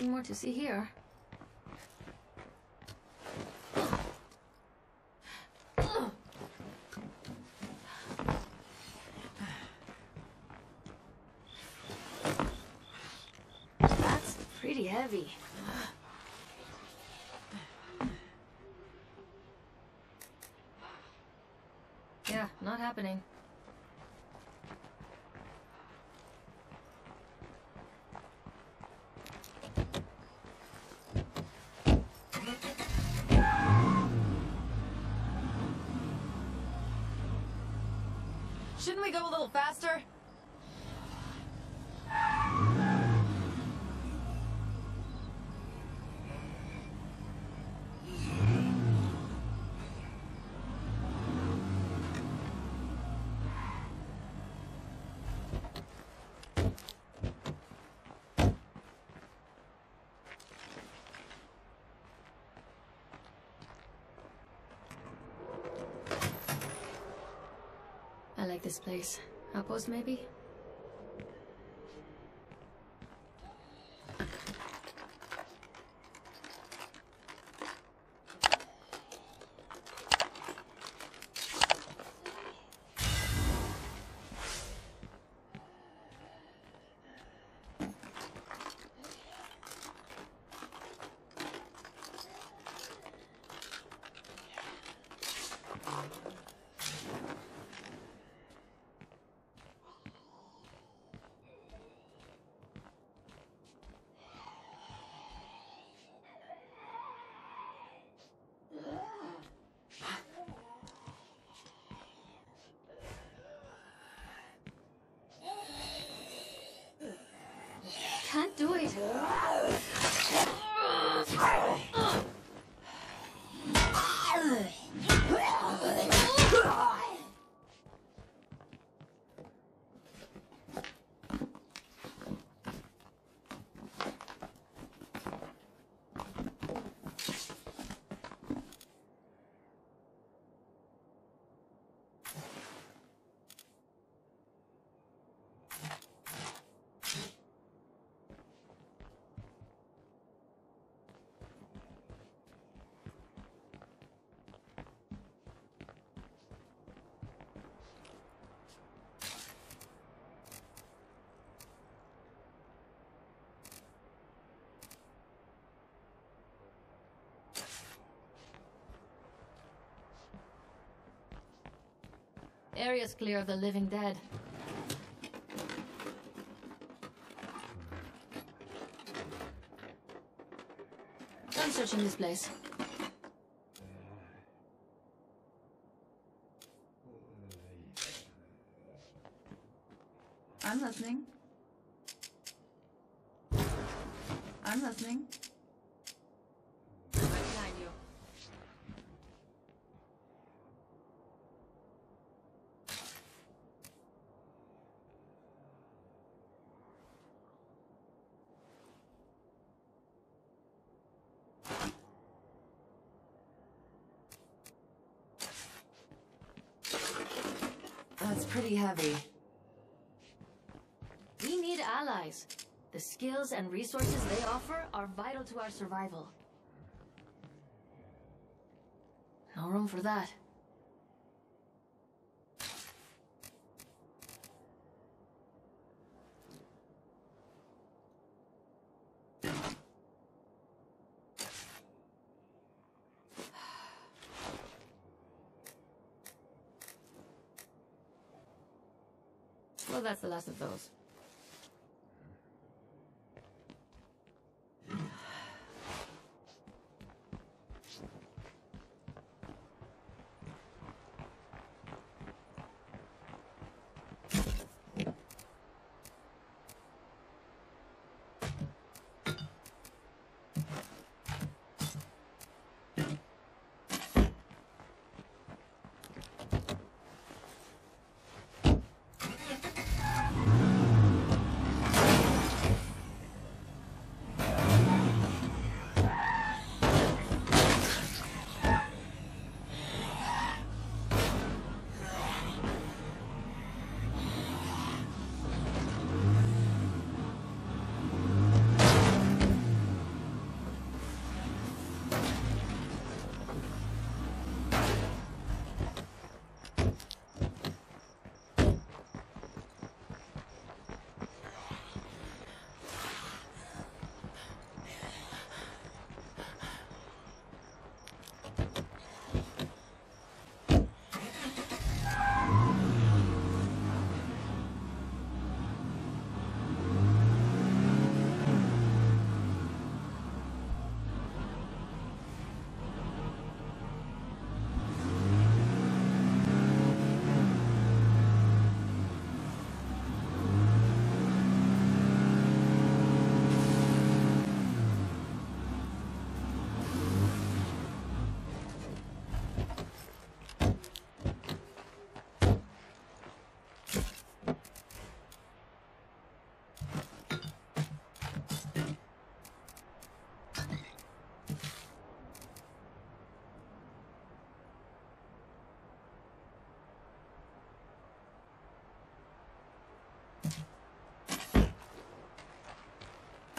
Nothing more to see here. That's pretty heavy. Yeah, not happening. Shouldn't we go a little faster? This place. Outpost, maybe? Can't do it. Area's clear of the living dead. Done searching this place. I'm listening. I'm listening. Right behind you. That's pretty heavy. We need allies. The skills and resources they offer are vital to our survival. No room for that. Well, that's the last of those.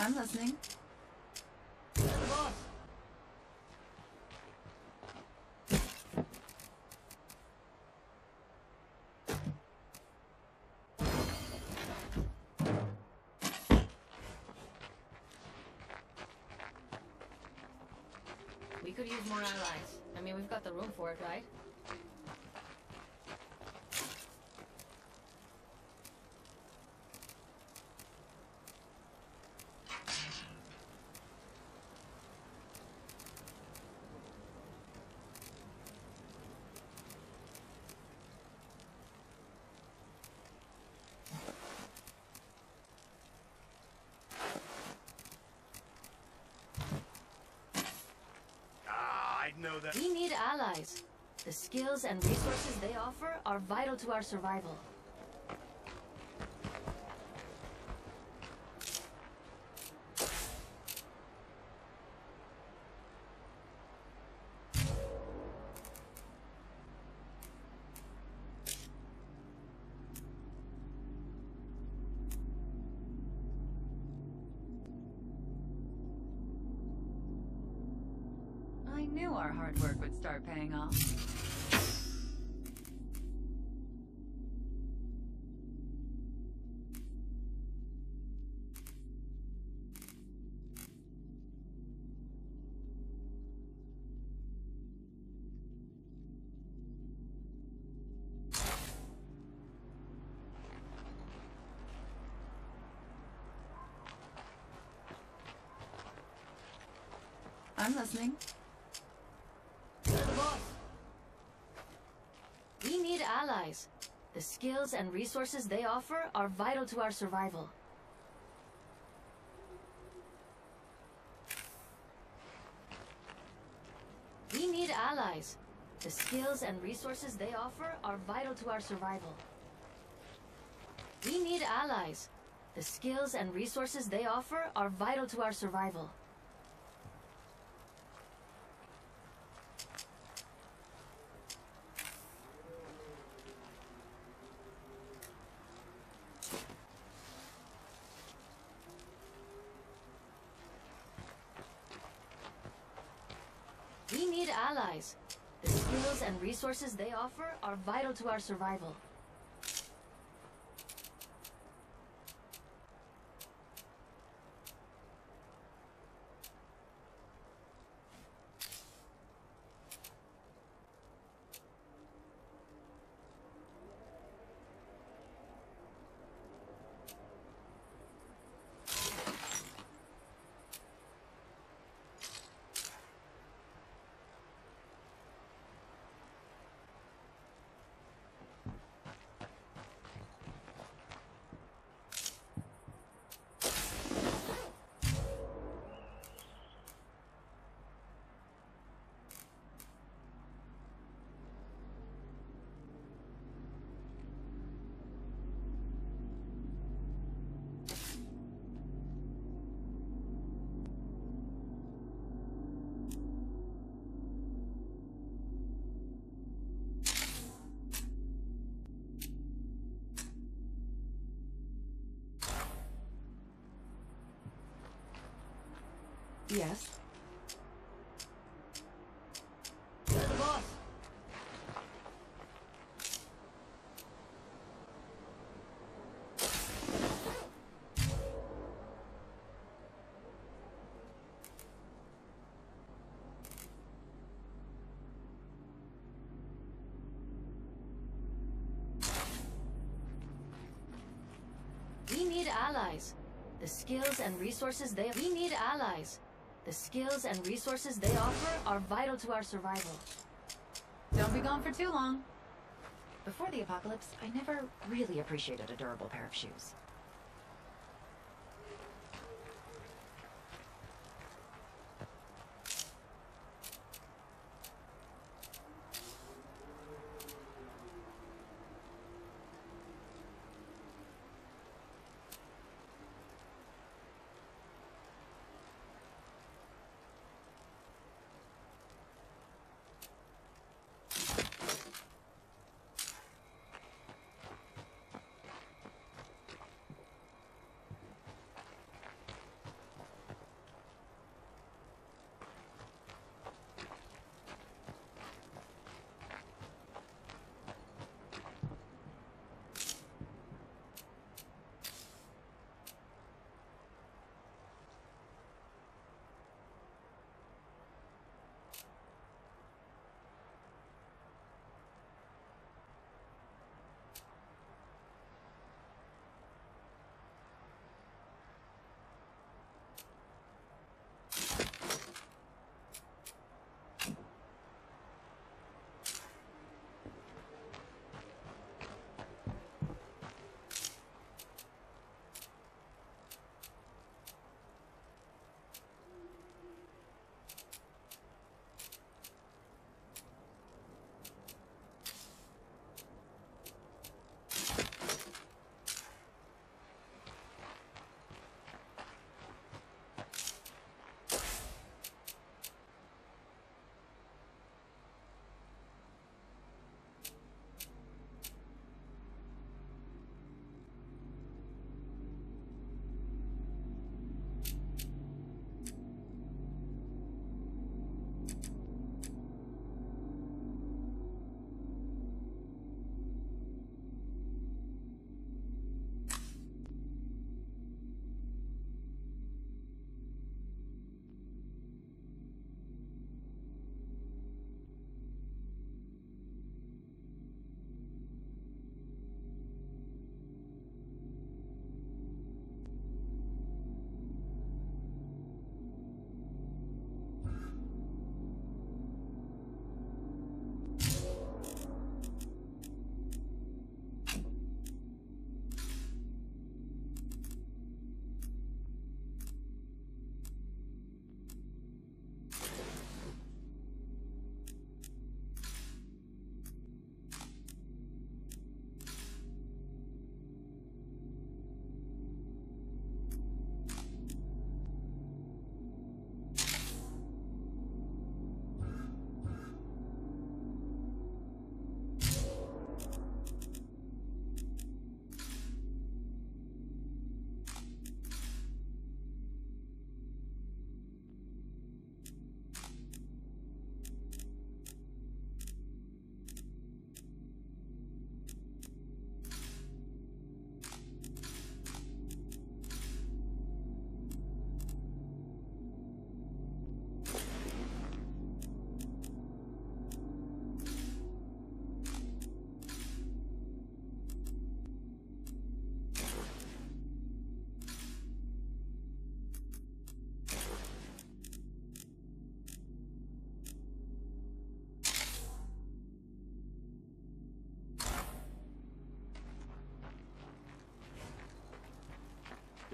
I'm listening. We could use more allies. I mean, we've got the room for it, right? Ah, I know that. We need allies. The skills and resources they offer are vital to our survival. I knew our hard work would start paying off. Listening. We need allies. The skills and resources they offer are vital to our survival. We need allies. The skills and resources they offer are vital to our survival. We need allies. The skills and resources they offer are vital to our survival. We need allies. The skills and resources they offer are vital to our survival. Yes. We need allies. The skills and resources they we need allies. The skills and resources they offer are vital to our survival. Don't be gone for too long. Before the apocalypse, I never really appreciated a durable pair of shoes.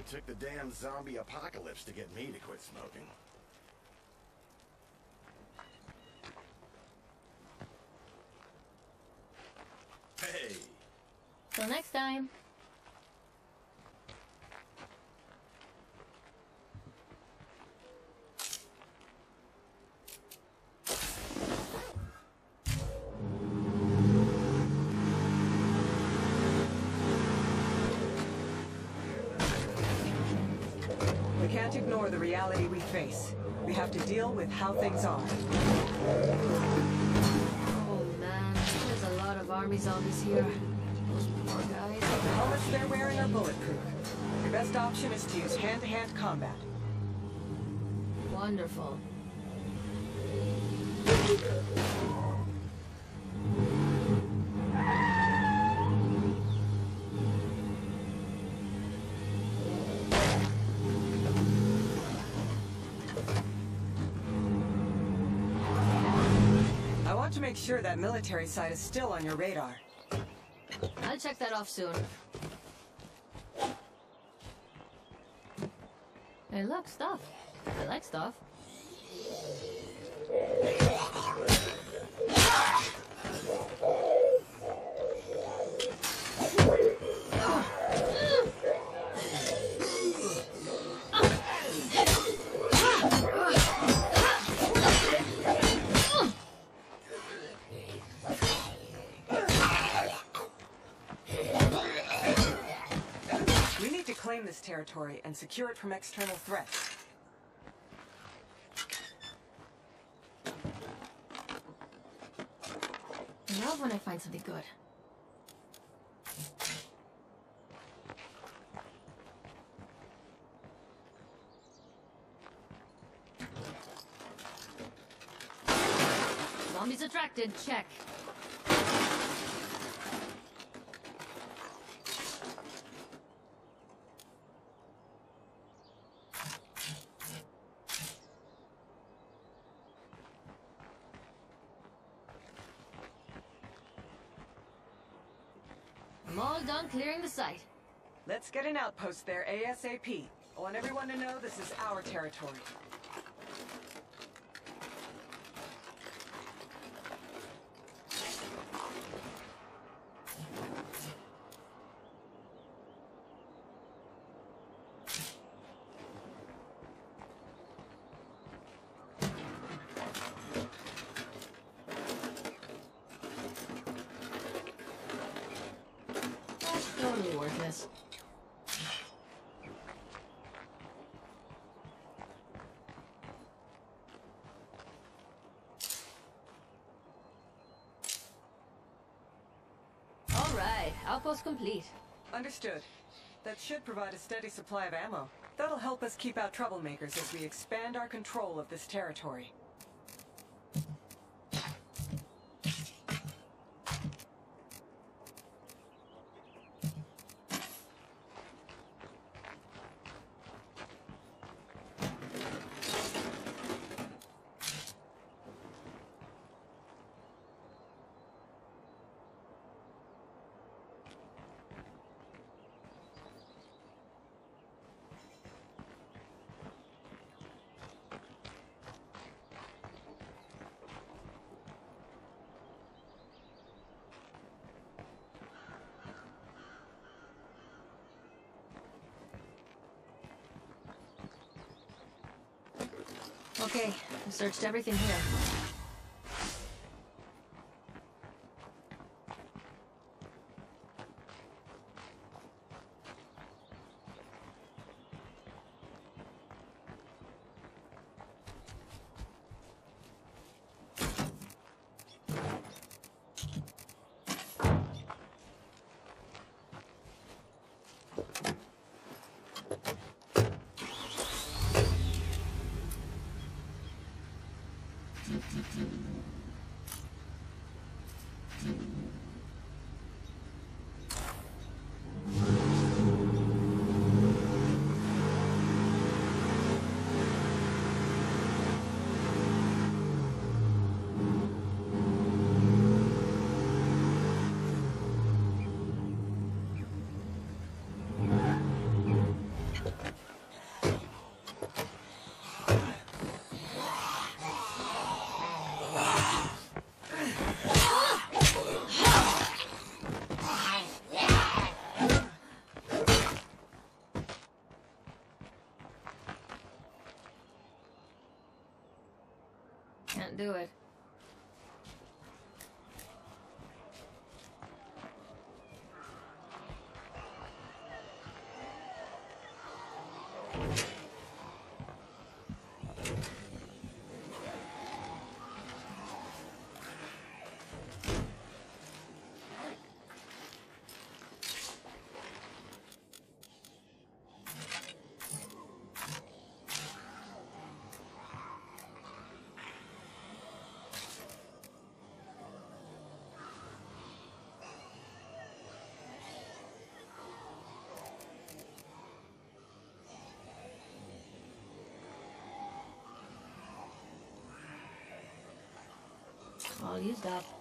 Took the damn zombie apocalypse to get me to quit smoking. With how things are. Oh man, there's a lot of army zombies here. Those poor guys. The helmets they're wearing are bulletproof. Your best option is to use hand-to-hand combat. To make sure that military site is still on your radar. I'll check that off soon. Hey, look, stuff. I like stuff. Territory and secure it from external threats. I love when I find something good. Zombies attracted, check. I'm all done clearing the site. Let's get an outpost there ASAP. I want everyone to know this is our territory. That's totally worthless. All right, outpost complete. Understood. That should provide a steady supply of ammo. That'll help us keep out troublemakers as we expand our control of this territory. Okay, I searched everything here. Do it. All used up.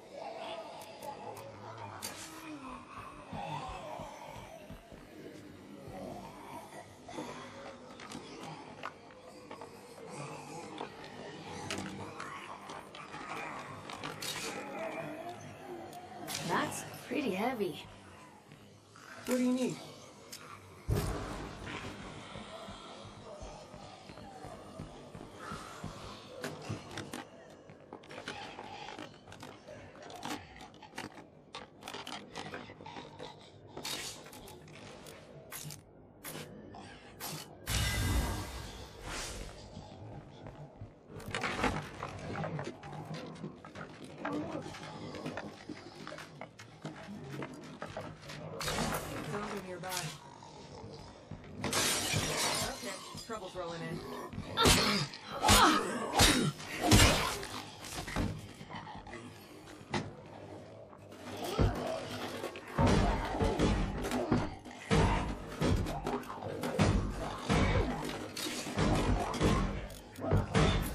Rolling in.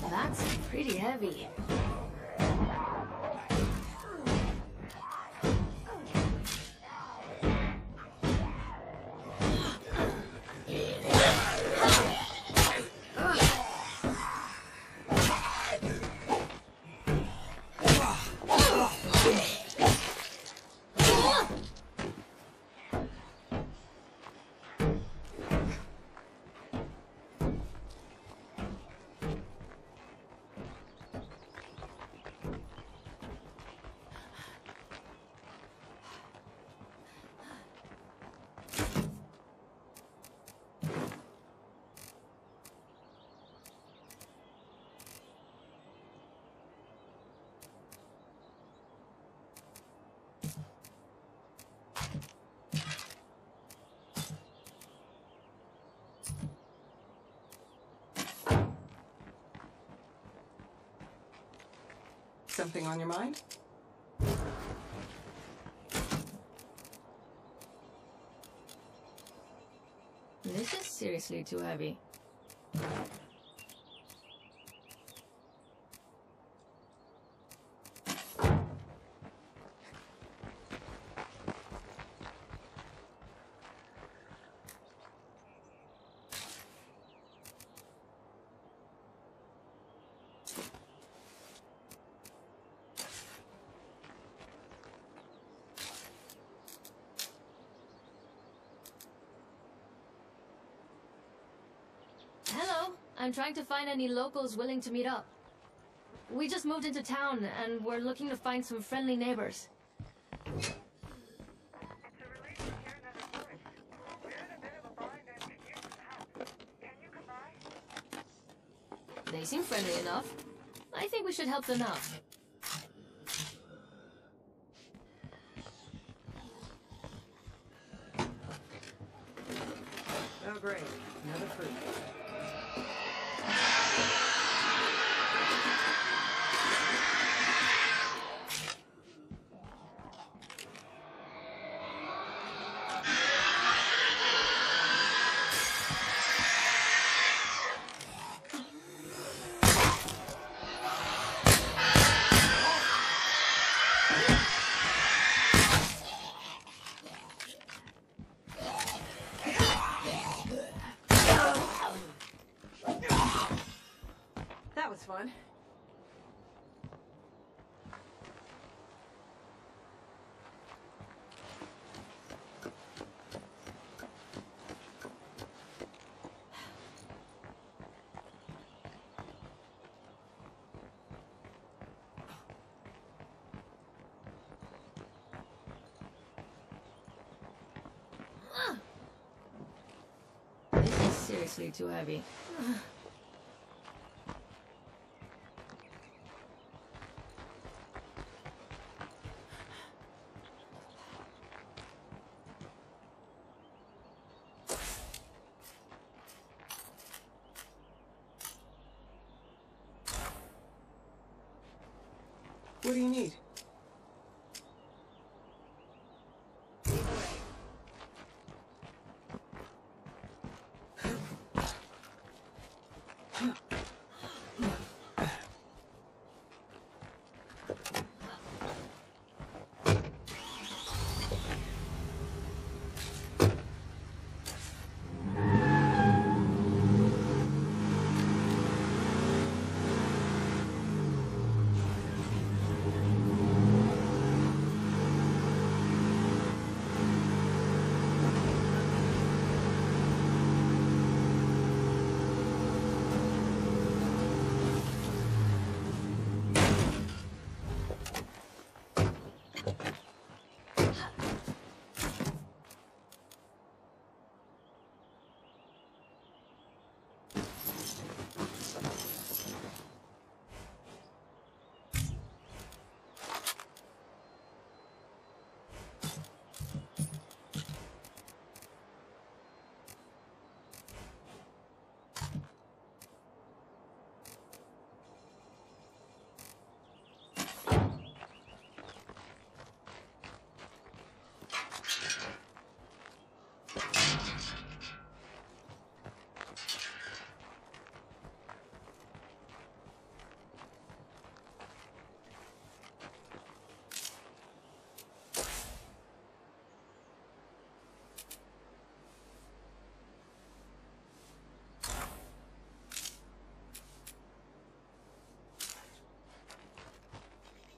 That's pretty heavy. Something on your mind? This is seriously too heavy. I'm trying to find any locals willing to meet up. We just moved into town and we're looking to find some friendly neighbors. They seem friendly enough. I think we should help them out. Seriously too heavy. What do you need?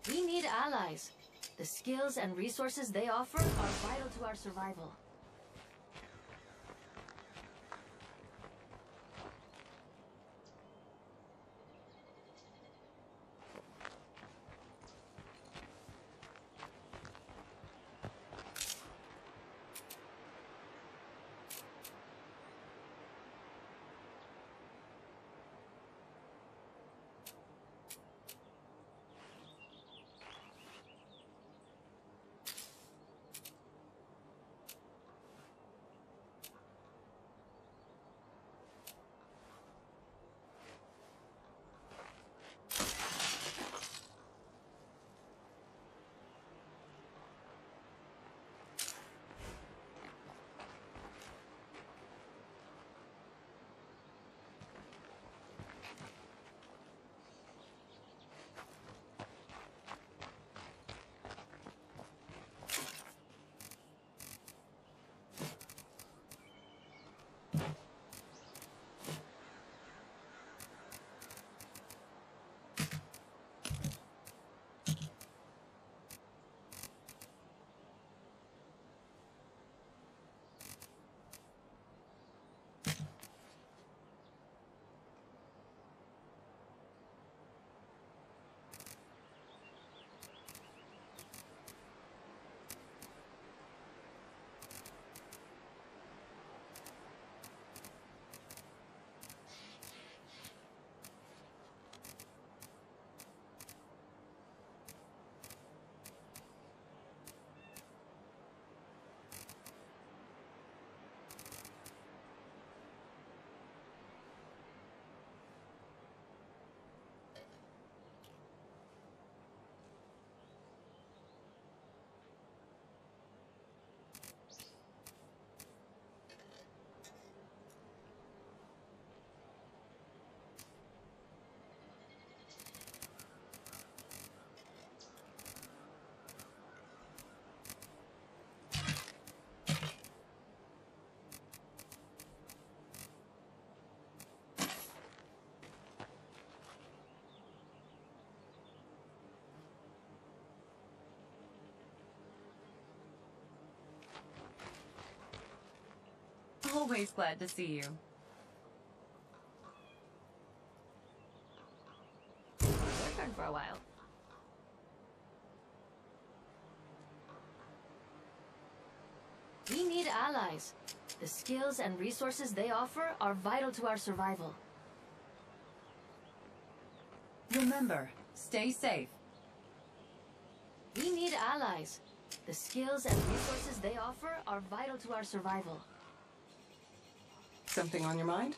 We need allies. The skills and resources they offer are vital to our survival. Always glad to see you. Your turn for a while. We need allies. The skills and resources they offer are vital to our survival. Remember, stay safe. We need allies. The skills and resources they offer are vital to our survival. Something on your mind?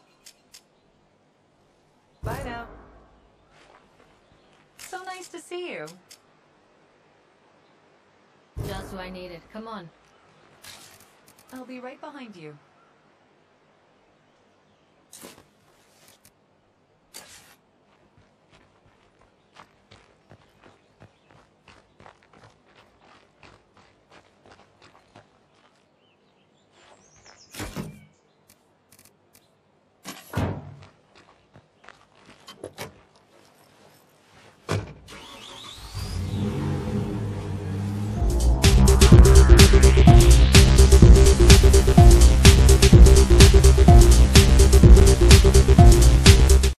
Bye now. So nice to see you. Just what I needed. Come on. I'll be right behind you.